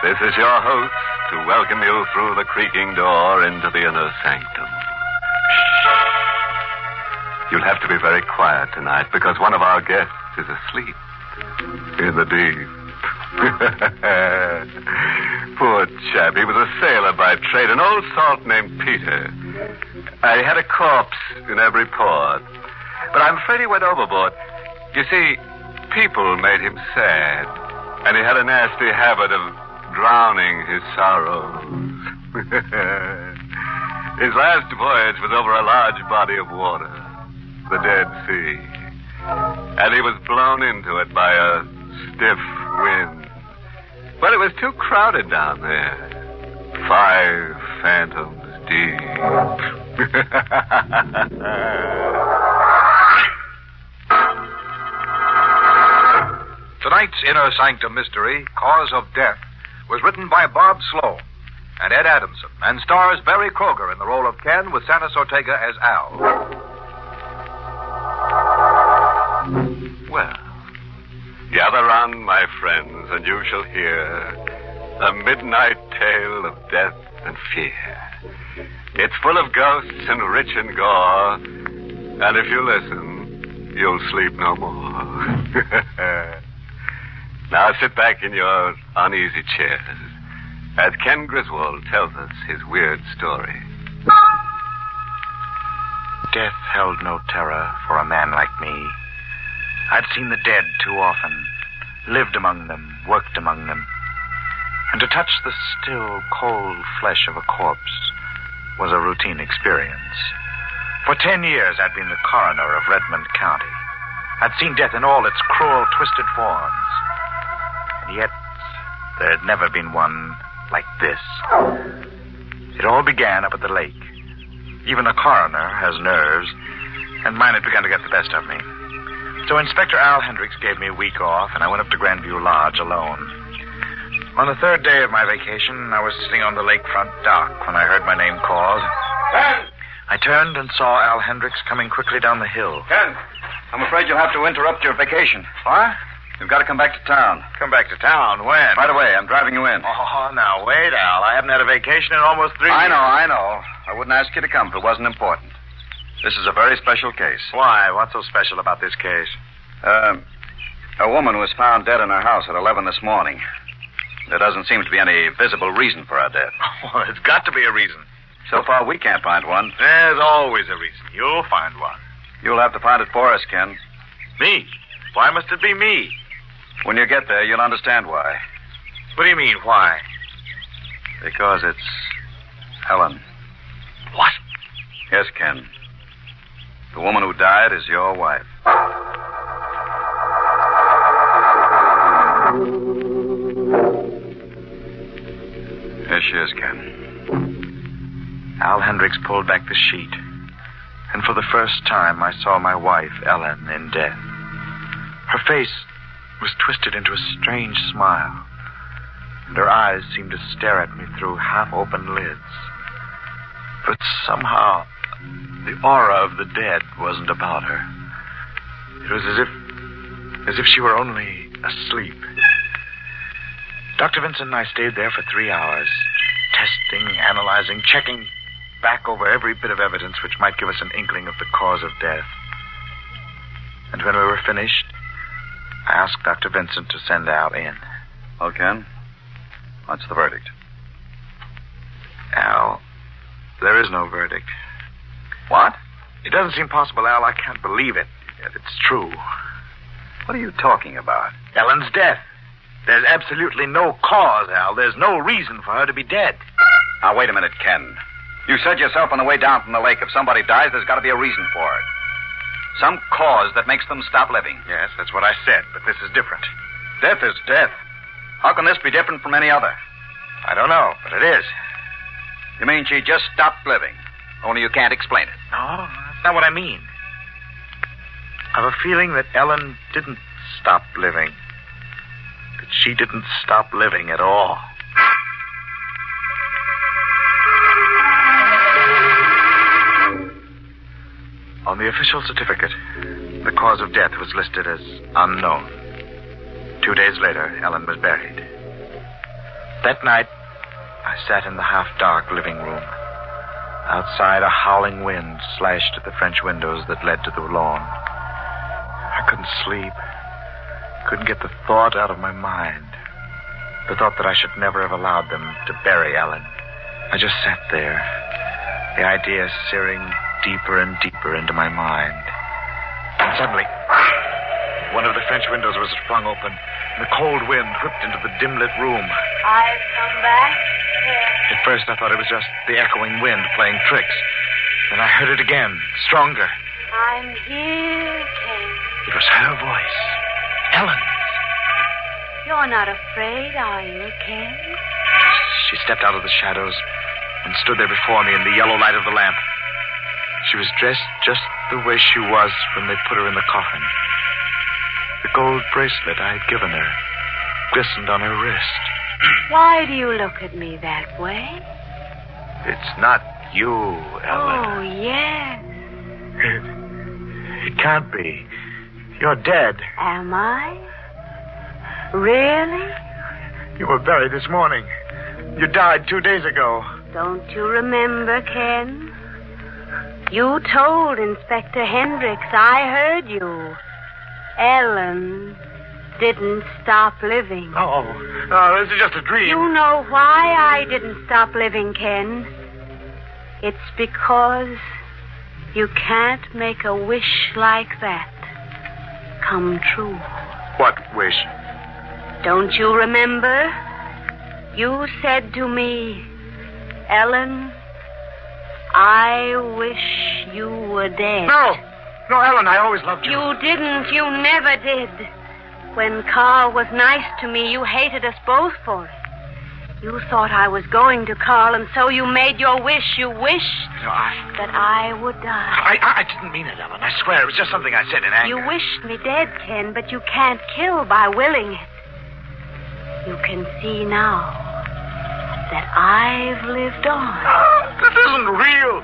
This is your host to welcome you through the creaking door into the inner sanctum. Shh. You'll have to be very quiet tonight because one of our guests is asleep in the deep. Poor chap. He was a sailor by trade, an old salt named Peter. I had a corpse in every port. But I'm afraid he went overboard. You see, people made him sad, and he had a nasty habit of drowning his sorrows. his last voyage was over a large body of water, the Dead Sea. And he was blown into it by a stiff wind. But it was too crowded down there. Five phantoms deep. Tonight's Inner Sanctum Mystery, Cause of Death, was written by Bob Sloan and Ed Adamson and stars Barry Kroeger in the role of Ken with Santos Ortega as Al. Well, gather round, my friends, and you shall hear a midnight tale of death and fear. It's full of ghosts and rich in gore, and if you listen, you'll sleep no more. Now sit back in your uneasy chairs as Ken Griswold tells us his weird story. Death held no terror for a man like me. I'd seen the dead too often, lived among them, worked among them. And to touch the still, cold flesh of a corpse was a routine experience. For ten years, I'd been the coroner of Redmond County. I'd seen death in all its cruel, twisted forms. Yet, there had never been one like this. It all began up at the lake. Even a coroner has nerves, and mine had begun to get the best of me. So Inspector Al Hendricks gave me a week off, and I went up to Grandview Lodge alone. On the third day of my vacation, I was sitting on the lakefront dock when I heard my name called. Ken! I turned and saw Al Hendricks coming quickly down the hill. Ken, I'm afraid you'll have to interrupt your vacation. What? You've got to come back to town. Come back to town? When? Right away. I'm driving you in. Oh, now, wait, Al. I haven't had a vacation in almost three I years. know, I know. I wouldn't ask you to come if it wasn't important. This is a very special case. Why? What's so special about this case? Uh, a woman was found dead in her house at 11 this morning. There doesn't seem to be any visible reason for her death. Well, it's got to be a reason. So far, we can't find one. There's always a reason. You'll find one. You'll have to find it for us, Ken. Me? Why must it be me? When you get there, you'll understand why. What do you mean, why? Because it's Ellen. What? Yes, Ken. The woman who died is your wife. Here she is, Ken. Al Hendricks pulled back the sheet. And for the first time, I saw my wife, Ellen, in death. Her face was twisted into a strange smile, and her eyes seemed to stare at me through half open lids. But somehow, the aura of the dead wasn't about her. It was as if, as if she were only asleep. Dr. Vincent and I stayed there for three hours, testing, analyzing, checking back over every bit of evidence which might give us an inkling of the cause of death. And when we were finished, I asked Dr. Vincent to send Al in. Well, Ken, what's the verdict? Al, there is no verdict. What? It doesn't seem possible, Al. I can't believe it. Yet it's true. What are you talking about? Ellen's death. There's absolutely no cause, Al. There's no reason for her to be dead. Now, wait a minute, Ken. You said yourself on the way down from the lake, if somebody dies, there's got to be a reason for it. Some cause that makes them stop living. Yes, that's what I said, but this is different. Death is death. How can this be different from any other? I don't know, but it is. You mean she just stopped living? Only you can't explain it. No, that's not what I mean. I have a feeling that Ellen didn't stop living. That she didn't stop living at all. On the official certificate, the cause of death was listed as unknown. Two days later, Ellen was buried. That night, I sat in the half dark living room. Outside, a howling wind slashed at the French windows that led to the lawn. I couldn't sleep. Couldn't get the thought out of my mind. The thought that I should never have allowed them to bury Ellen. I just sat there, the idea searing deeper and deeper into my mind. And suddenly, one of the French windows was flung open, and the cold wind whipped into the dim lit room. I've come back. At first, I thought it was just the echoing wind playing tricks. Then I heard it again, stronger. I'm here, Ken. It was her voice, Ellen. You're not afraid, are you, Ken? She stepped out of the shadows and stood there before me in the yellow light of the lamp. She was dressed just the way she was when they put her in the coffin. The gold bracelet I had given her glistened on her wrist. Why do you look at me that way? It's not you, Ellen. Oh, yes. It, it can't be. You're dead. Am I? Really? You were buried this morning. You died two days ago. Don't you remember, Ken? You told Inspector Hendricks. I heard you. Ellen didn't stop living. Oh, no, this is just a dream. You know why I didn't stop living, Ken? It's because you can't make a wish like that come true. What wish? Don't you remember? You said to me, Ellen, I wish you were dead. No! No, Ellen, I always loved you. You didn't. You never did. When Carl was nice to me, you hated us both for it. You thought I was going to Carl, and so you made your wish. You wished No, I, that I would die. I, I, I didn't mean it, Ellen. I swear it was just something I said in anger. You wished me dead, Ken, but you can't kill by willing it. You can see now that I've lived on. This isn't real.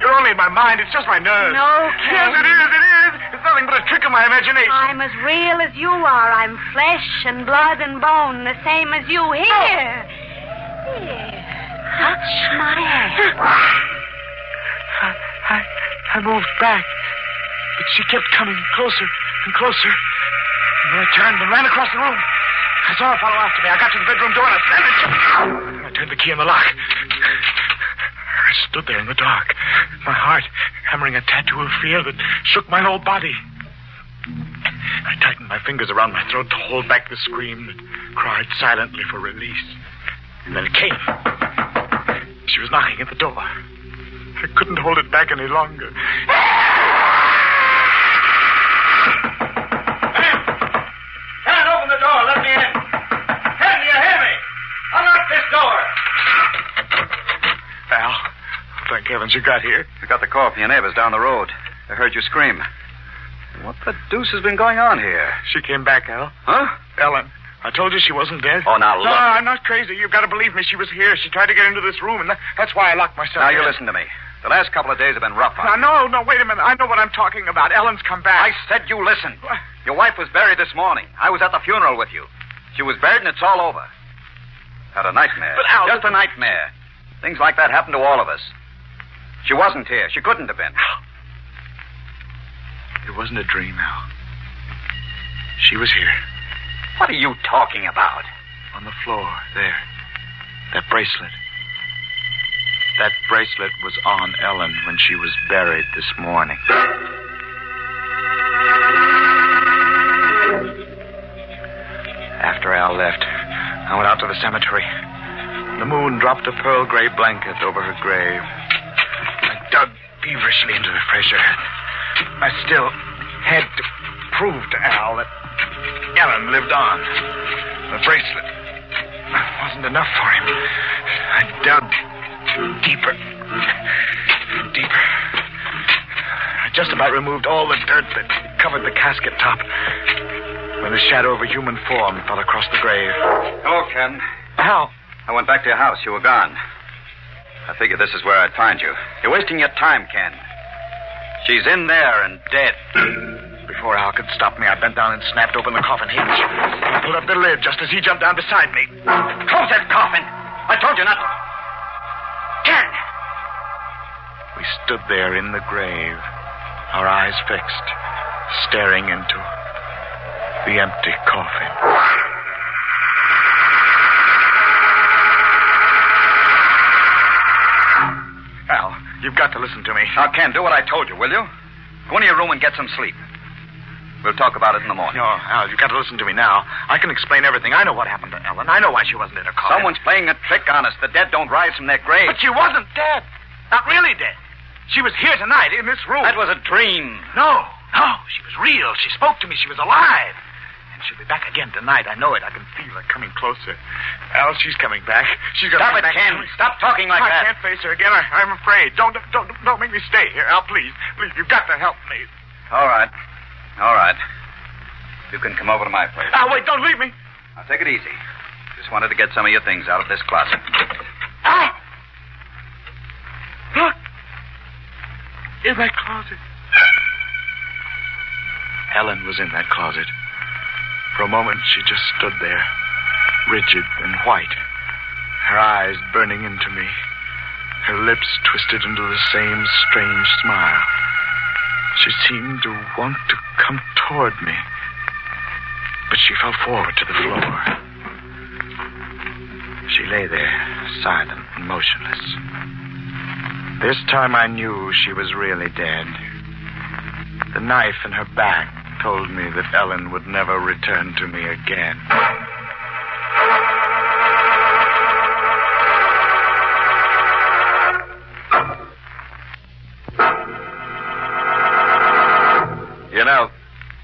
You're only in my mind. It's just my nerves. No, Ken. Yes, it is. It is. It's nothing but a trick of my imagination. I'm as real as you are. I'm flesh and blood and bone, the same as you. Here. Here. Touch my hand. I, I, I moved back, but she kept coming closer and closer. And then I turned and ran across the room. I saw her follow after me. I got to the bedroom door and I slammed it. shut. I turned the key in the lock. I stood there in the dark, my heart hammering a tattoo of fear that shook my whole body. I tightened my fingers around my throat to hold back the scream that cried silently for release. And then it came. She was knocking at the door. I couldn't hold it back any longer. Heavens you got here. I got the call from your neighbors down the road. I heard you scream. What the deuce has been going on here? She came back, Al. Huh? Ellen, I told you she wasn't dead. Oh, now No, look. I'm not crazy. You've got to believe me. She was here. She tried to get into this room, and that, that's why I locked myself Now you listen to me. The last couple of days have been rough on you. no, no, wait a minute. I know what I'm talking about. Ellen's come back. I said you listen. Your wife was buried this morning. I was at the funeral with you. She was buried and it's all over. Had a nightmare. But, Al, Just a nightmare. Things like that happen to all of us. She wasn't here. She couldn't have been. It wasn't a dream, Al. She was here, What are you talking about? on the floor, there. That bracelet. That bracelet was on Ellen when she was buried this morning. After Al left, I went out to the cemetery. The moon dropped a pearl gray blanket over her grave. I dug feverishly into the earth. I still had to prove to Al that Ellen lived on. The bracelet wasn't enough for him. I dug deeper, deeper. I just about removed all the dirt that covered the casket top when the shadow of a human form fell across the grave. Hello, Ken. Al, I went back to your house. You were gone. I figured this is where I'd find you. You're wasting your time, Ken. She's in there and dead. Before Al could stop me, I bent down and snapped open the coffin hinge. I pulled up the lid just as he jumped down beside me. Close that coffin. I told you not. To. Ken! We stood there in the grave, our eyes fixed, staring into the empty coffin. You've got to listen to me. Now, Ken, do what I told you, will you? Go into your room and get some sleep. We'll talk about it in the morning. No, Al, you've got to listen to me now. I can explain everything. I know what happened to Ellen. I know why she wasn't in her car. Someone's playing a trick on us. The dead don't rise from their graves. But she wasn't dead. Not really dead. She was here tonight in this room. That was a dream. No, no, she was real. She spoke to me. She was alive. And she'll be back again tonight. I know it. I can feel her coming closer. Al, she's coming back. She's to Stop come it, back. Ken. Stop talking like I that. I can't face her again. I, I'm afraid. Don't, don't, don't make me stay here, Al. Please, please. You've got to help me. All right. All right. You can come over to my place. Al, wait! Don't leave me. Now, take it easy. Just wanted to get some of your things out of this closet. Ah! Look! In that closet. Ellen was in that closet. For a moment, she just stood there, rigid and white, her eyes burning into me, her lips twisted into the same strange smile. She seemed to want to come toward me, but she fell forward to the floor. She lay there, silent and motionless. This time I knew she was really dead. The knife in her back told me that Ellen would never return to me again. You know,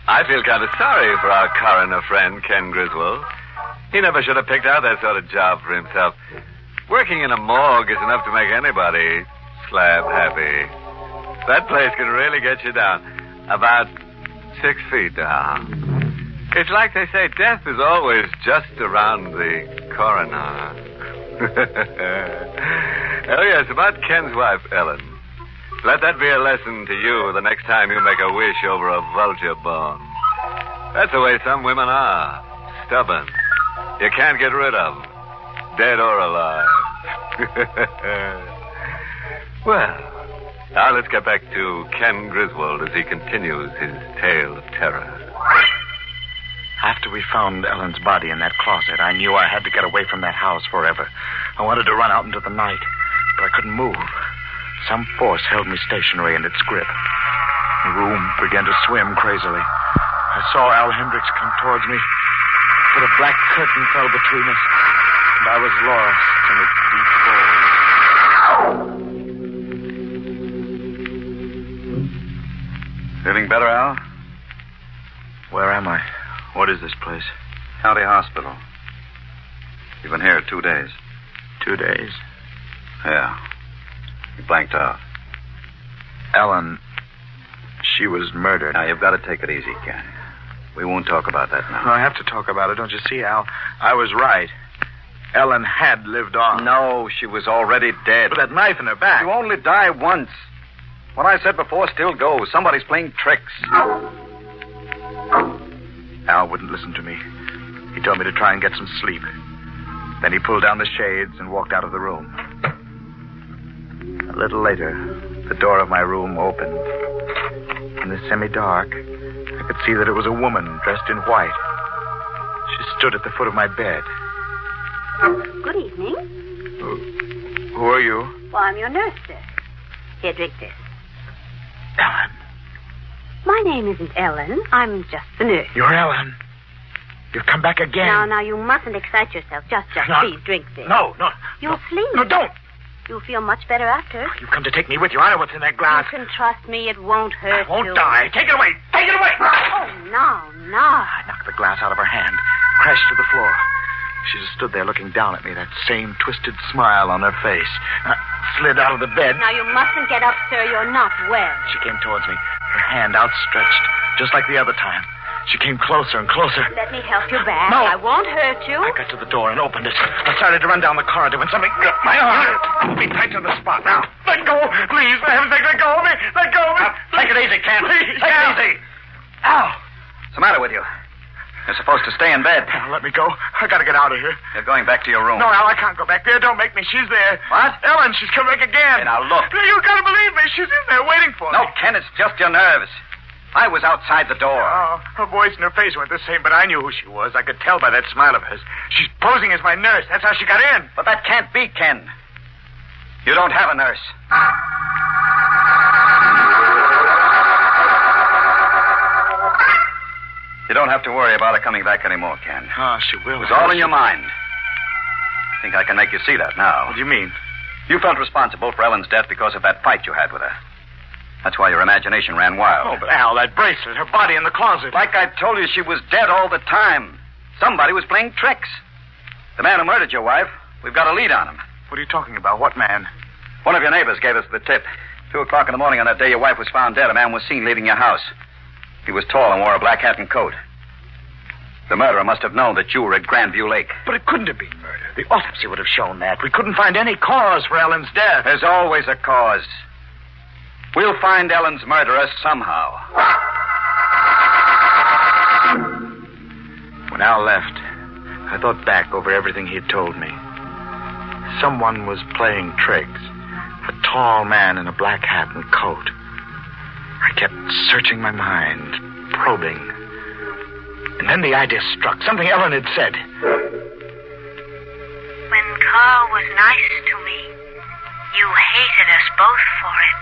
I feel kind of sorry for our coroner friend, Ken Griswold. He never should have picked out that sort of job for himself. Working in a morgue is enough to make anybody slab happy. That place can really get you down. About six feet down. It's like they say, death is always just around the coroner. oh, yes, about Ken's wife, Ellen. Let that be a lesson to you the next time you make a wish over a vulture bone. That's the way some women are. Stubborn. You can't get rid of. them, Dead or alive. well, now let's get back to Ken Griswold as he continues his tale of terror. After we found Ellen's body in that closet, I knew I had to get away from that house forever. I wanted to run out into the night, but I couldn't move. Some force held me stationary in its grip. The room began to swim crazily. I saw Al Hendricks come towards me, but a black curtain fell between us, and I was lost in its deep folds. Feeling better, Al? Where am I? What is this place? County Hospital. You've been here two days. Two days. Yeah. You blanked out. Ellen, she was murdered. Now, you've got to take it easy, Ken. We won't talk about that now. I have to talk about it, don't you see, Al? I was right. Ellen had lived on. No, she was already dead. But that knife in her back. You only die once. What I said before still goes. Somebody's playing tricks. Al wouldn't listen to me. He told me to try and get some sleep. Then he pulled down the shades and walked out of the room. A little later, the door of my room opened. In the semi dark, I could see that it was a woman dressed in white. She stood at the foot of my bed. Good evening. Who are you? Well, I'm your nurse, sir. Here, drink this. Ellen. My name isn't Ellen. I'm just the nurse. You're Ellen. You've come back again. Now, now, you mustn't excite yourself. Just, just No. please drink this. No, no. You'll sleep. No, don't. You'll feel much better after. You've come to take me with you. I know what's in that glass. You can trust me. It won't hurt. I won't you. die. Take it away. Take it away. Oh, no, no. I knocked the glass out of her hand, crashed to the floor. She just stood there looking down at me, that same twisted smile on her face. I slid out of the bed. Now, you mustn't get up, sir. You're not well. She came towards me, her hand outstretched, just like the other time. She came closer and closer. Let me help you back. No. I won't hurt you. I got to the door and opened it. I started to run down the corridor when something gripped my arm. Pulled me tight to the spot. Now, let go, please. For heaven's sake, let go of me. Let go of me. Now, take it easy, Ken. Please, Take Al. it easy. Al! What's the matter with you? You're supposed to stay in bed. Al, let me go. I gotta get out of here. You're going back to your room. No, Al, I can't go back there. Don't make me. She's there. What? Ellen, she's come back again. Hey, now, look. You gotta believe me. She's in there waiting for No, me. Ken, it's just your nerves. I was outside the door. Oh, her voice and her face weren't the same, but I knew who she was. I could tell by that smile of hers. She's posing as my nurse. That's how she got in. But that can't be, Ken. You don't have a nurse. You don't have to worry about her coming back anymore, Ken. Oh, she will. It's all in your mind. I think I can make you see that now. What do you mean? You felt responsible for Ellen's death because of that fight you had with her. That's why your imagination ran wild. Oh, but Al, that bracelet, her body in the closet. Like I told you, she was dead all the time. Somebody was playing tricks. The man who murdered your wife, we've got a lead on him. What are you talking about? What man? One of your neighbors gave us the tip. Two o'clock in the morning on that day your wife was found dead, a man was seen leaving your house. He was tall and wore a black hat and coat. The murderer must have known that you were at Grandview Lake. But it couldn't have been murder. The autopsy would have shown that. We couldn't find any cause for Ellen's death. There's always a cause. We'll find Ellen's murderer somehow. When Al left, I thought back over everything he'd told me. Someone was playing tricks. A tall man in a black hat and coat. I kept searching my mind, probing. And then the idea struck. Something Ellen had said. When Carl was nice to me, you hated us both for it.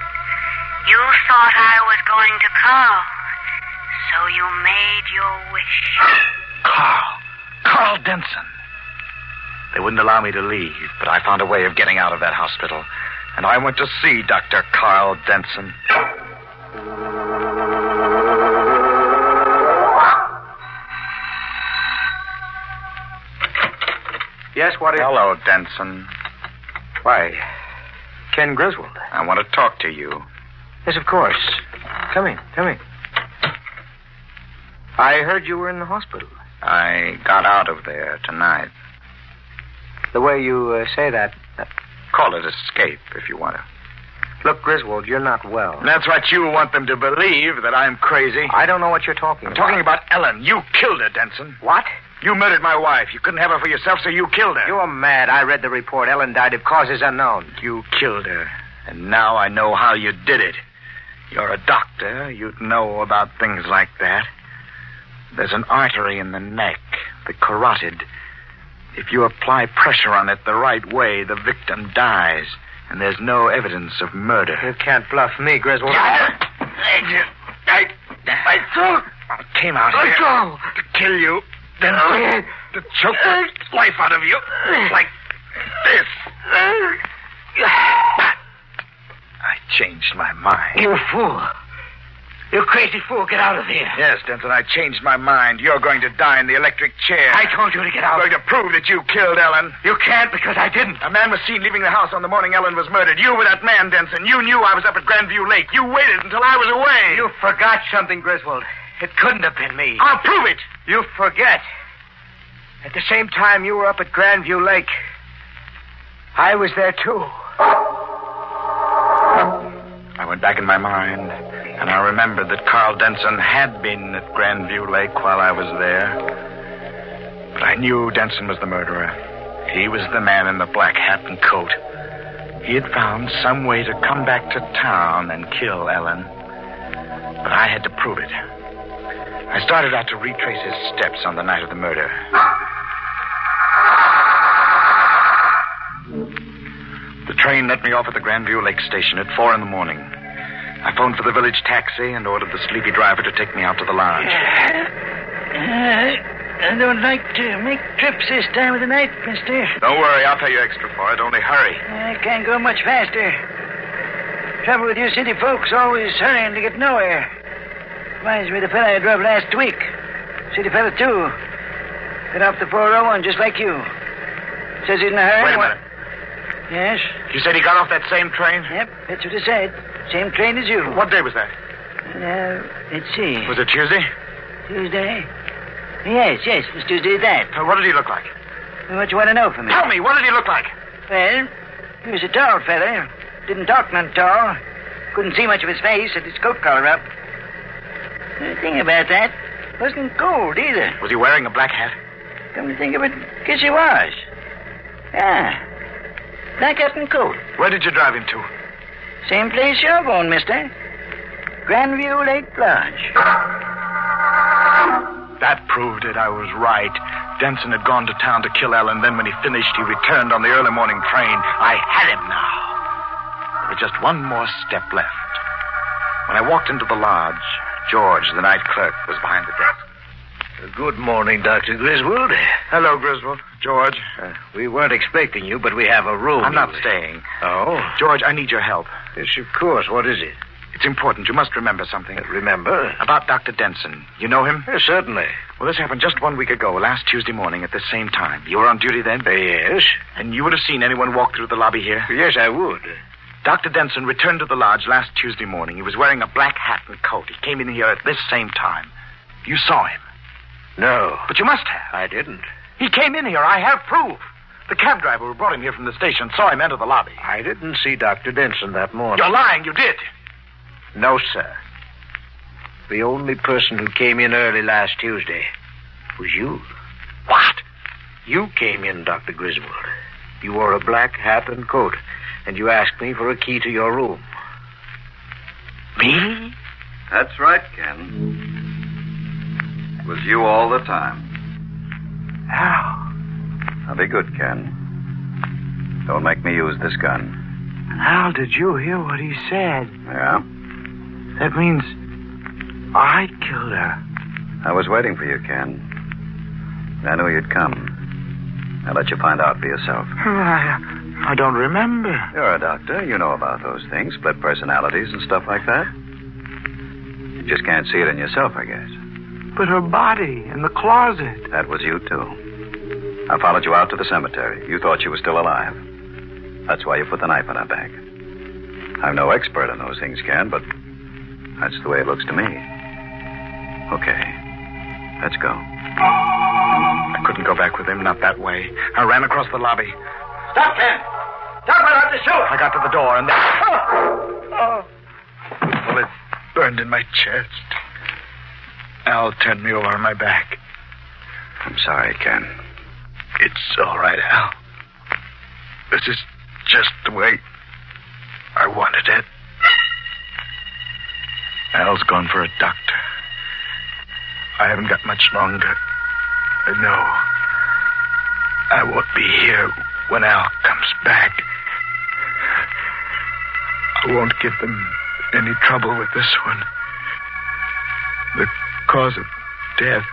You thought I was going to Carl, so you made your wish. Carl. Carl Denson. They wouldn't allow me to leave, but I found a way of getting out of that hospital. And I went to see Dr. Carl Denson. Yes, what is... Hello, Denson. Why, Ken Griswold. I want to talk to you. Yes, of course. Come in, come in. I heard you were in the hospital. I got out of there tonight. The way you uh, say that, that... Call it escape if you want to. Look, Griswold, you're not well. That's what you want them to believe, that I'm crazy. I don't know what you're talking I'm about. talking about Ellen. You killed her, Denson. What? You murdered my wife. You couldn't have her for yourself, so you killed her. You're mad. I read the report. Ellen died of causes unknown. You killed her. And now I know how you did it. You're a doctor. You'd know about things like that. There's an artery in the neck, the carotid. If you apply pressure on it the right way, the victim dies. And there's no evidence of murder. You can't bluff me, Griswold. I, I, I thought I came out here to kill you, then to uh, choke the life out of you, like this. Uh, I changed my mind. You fool. You crazy fool, get out of here. Yes, Denton, I changed my mind. You're going to die in the electric chair. I told you to get out. I'm going to prove that you killed Ellen. You can't because I didn't. A man was seen leaving the house on the morning Ellen was murdered. You were that man, Denson. You knew I was up at Grandview Lake. You waited until I was away. You forgot something, Griswold. It couldn't have been me. I'll prove it. You forget. At the same time you were up at Grandview Lake, I was there too. I went back in my mind, and I remembered that Carl Denson had been at Grandview Lake while I was there. But I knew Denson was the murderer. He was the man in the black hat and coat. He had found some way to come back to town and kill Ellen. But I had to prove it. I started out to retrace his steps on the night of the murder. The train let me off at the Grandview Lake station at four in the morning. I phoned for the village taxi and ordered the sleepy driver to take me out to the lounge. Uh, I don't like to make trips this time of the night, mister. Don't worry, I'll pay you extra for it. Only hurry. I can't go much faster. Trouble with you city folks always hurrying to get nowhere. Reminds me of the fella I drove last week. City fella, too. Got off the 401 just like you. Says he's in a hurry. Wait a minute. Yes? You said he got off that same train? Yep, that's what he said. Same train as you. What day was that? Uh, let's see. Was it Tuesday? Tuesday? Yes, yes, it was Tuesday that. Uh, what did he look like? What you want to know from me? Tell me, what did he look like? Well, he was a tall fellow. Didn't talk none tall. Couldn't see much of his face, had his coat collar up. Think about that. Wasn't cold either. Was he wearing a black hat? Come to think of it, guess he was. Yeah. Hat and coat. Where did you drive him to? Same place you're going, mister. Grandview Lake Lodge. That proved it. I was right. Denson had gone to town to kill Ellen. Then, when he finished, he returned on the early morning train. I had him now. There was just one more step left. When I walked into the lodge, George, the night clerk, was behind the desk. Good morning, Dr. Griswold. Hello, Griswold. George. Uh, we weren't expecting you, but we have a room. I'm not staying. Oh? George, I need your help. Yes, of course. What is it? It's important. You must remember something. Uh, remember? About Dr. Denson. You know him? Yes, certainly. Well, this happened just one week ago, last Tuesday morning at the same time. You were on duty then? Uh, yes. And you would have seen anyone walk through the lobby here? Yes, I would. Dr. Denson returned to the lodge last Tuesday morning. He was wearing a black hat and coat. He came in here at this same time. You saw him. No. But you must have. I didn't. He came in here. I have proof. The cab driver who brought him here from the station saw him enter the lobby. I didn't see Dr. Denson that morning. You're lying. You did. No, sir. The only person who came in early last Tuesday was you. What? You came in, Dr. Griswold. You wore a black hat and coat, and you asked me for a key to your room. Me? That's right, Ken. It was you all the time. How? Now be good, Ken. Don't make me use this gun. How did you hear what he said? Yeah? That means I killed her. I was waiting for you, Ken. I knew you'd come. I'll let you find out for yourself. I, I don't remember. You're a doctor. You know about those things, split personalities and stuff like that. You just can't see it in yourself, I guess. But her body in the closet. That was you, too. I followed you out to the cemetery. You thought she was still alive. That's why you put the knife in her back. I'm no expert on those things, Ken, but that's the way it looks to me. Okay. Let's go. I couldn't go back with him, not that way. I ran across the lobby. Stop, Ken! Stop it, I'll just shoot! I got to the door, and then. Oh. The bullet burned in my chest. Al turned me over on my back. I'm sorry, Ken. It's all right, Al. This is just the way I wanted it. Al's gone for a doctor. I haven't got much longer. No. I won't be here when Al comes back. I won't give them any trouble with this one. The cause of death.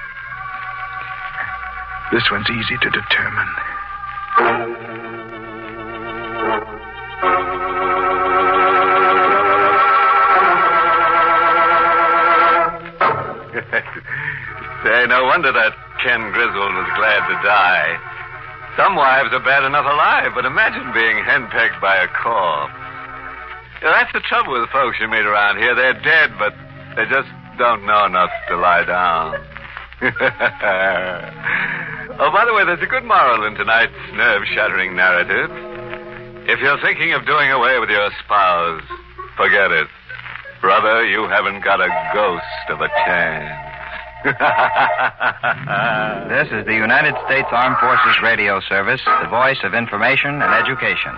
This one's easy to determine. Say, no wonder that Ken Griswold was glad to die. Some wives are bad enough alive, but imagine being henpecked by a corpse. That's the trouble with folks you meet around here. They're dead, but they just don't know enough to lie down. oh, by the way, there's a good moral in tonight's nerve shattering narrative. If you're thinking of doing away with your spouse, forget it. Brother, you haven't got a ghost of a chance. This is the United States Armed Forces Radio Service, the voice of information and education.